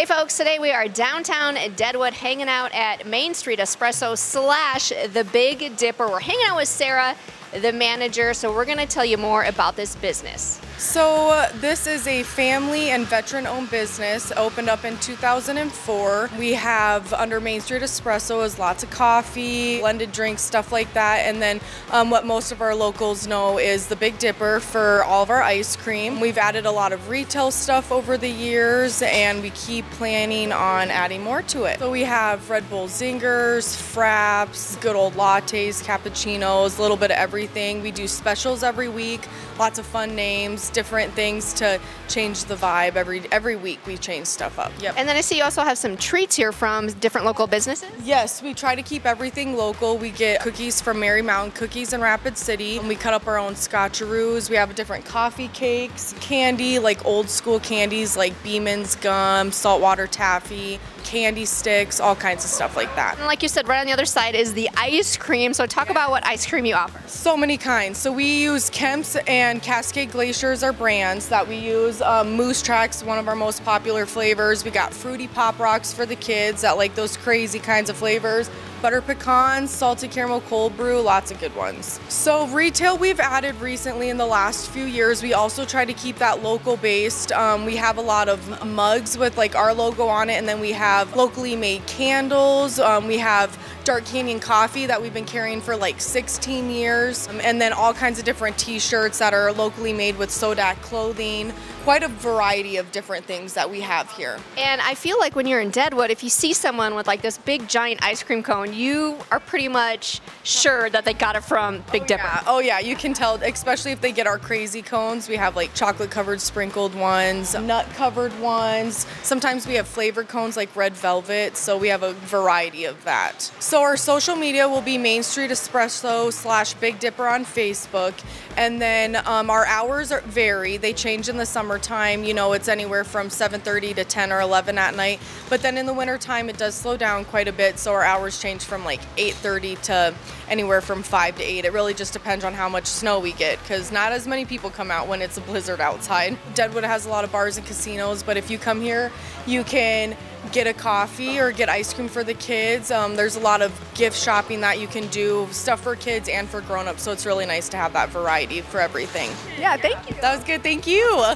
Hey folks, today we are downtown Deadwood hanging out at Main Street Espresso slash The Big Dipper. We're hanging out with Sarah, the manager, so we're gonna tell you more about this business. So this is a family and veteran-owned business, opened up in 2004. We have under Main Street Espresso is lots of coffee, blended drinks, stuff like that. And then um, what most of our locals know is the Big Dipper for all of our ice cream. We've added a lot of retail stuff over the years and we keep planning on adding more to it. So we have Red Bull Zingers, Fraps, good old lattes, cappuccinos, a little bit of everything. We do specials every week, lots of fun names, different things to change the vibe every every week. We change stuff up. Yep. And then I see you also have some treats here from different local businesses. Yes, we try to keep everything local. We get cookies from Mary Mountain Cookies in Rapid City. And we cut up our own scotcheroos. We have different coffee cakes, candy, like old school candies like Beeman's gum, saltwater taffy, candy sticks, all kinds of stuff like that. And like you said, right on the other side is the ice cream. So talk about what ice cream you offer. So many kinds. So we use Kemp's and Cascade Glaciers are brands that we use. Um, Moose Tracks, one of our most popular flavors. We got Fruity Pop Rocks for the kids that like those crazy kinds of flavors butter pecans, salted caramel cold brew, lots of good ones. So retail we've added recently in the last few years. We also try to keep that local based. Um, we have a lot of mugs with like our logo on it and then we have locally made candles. Um, we have Dark Canyon coffee that we've been carrying for like 16 years. Um, and then all kinds of different t-shirts that are locally made with Sodak clothing. Quite a variety of different things that we have here. And I feel like when you're in Deadwood, if you see someone with like this big giant ice cream cone, you are pretty much sure that they got it from Big oh, Dipper. Yeah. Oh yeah, you can tell, especially if they get our crazy cones. We have like chocolate covered sprinkled ones, nut covered ones. Sometimes we have flavored cones like red velvet, so we have a variety of that. So our social media will be Main Street Espresso slash Big Dipper on Facebook. And then um, our hours are, vary. They change in the summertime. You know, it's anywhere from 7.30 to 10 or 11 at night. But then in the wintertime, it does slow down quite a bit. So our hours change from like 8.30 to anywhere from 5 to 8. It really just depends on how much snow we get because not as many people come out when it's a blizzard outside. Deadwood has a lot of bars and casinos, but if you come here, you can get a coffee or get ice cream for the kids. Um, there's a lot of gift shopping that you can do, stuff for kids and for grown-ups, so it's really nice to have that variety for everything. Yeah, thank you. That was good, thank you.